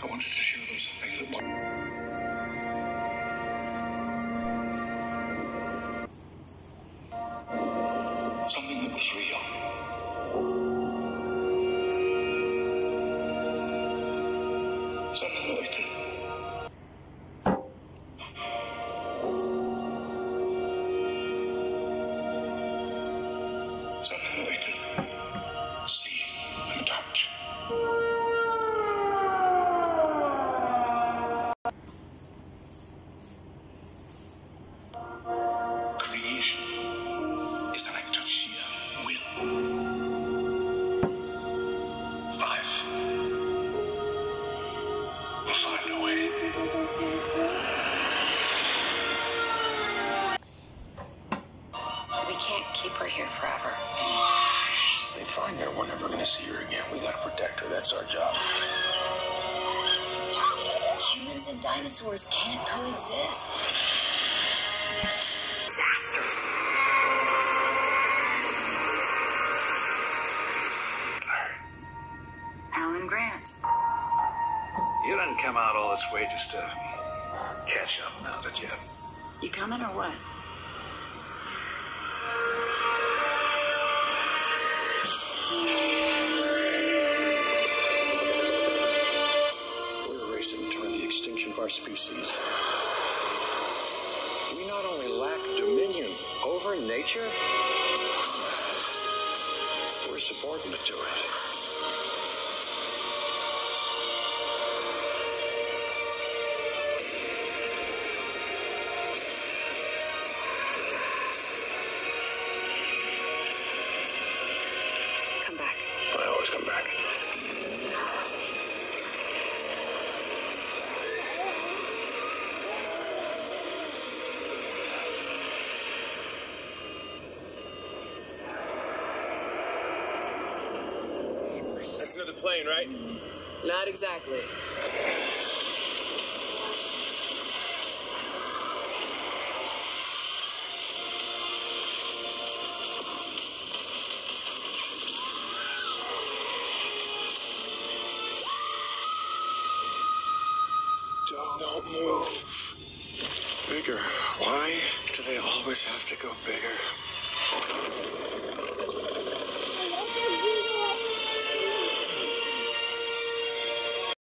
I wanted to show them something that. Something that was real. Something that could. Her here forever. They find her, we're never gonna see her again. We gotta protect her. That's our job. Humans and dinosaurs can't coexist. Disaster. Alan Grant. You didn't come out all this way just to catch up now, did you? You coming or what? We're racing toward the extinction of our species. We not only lack dominion over nature, we're subordinate to it. That's another plane, right? Not exactly. Don't, don't move. Bigger. Why do they always have to go bigger?